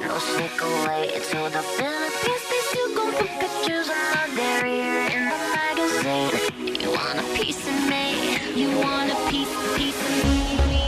no sneak away to the Philippines. They you go for pictures and their ear in the magazine. You want a piece of me? You want a piece, piece of me?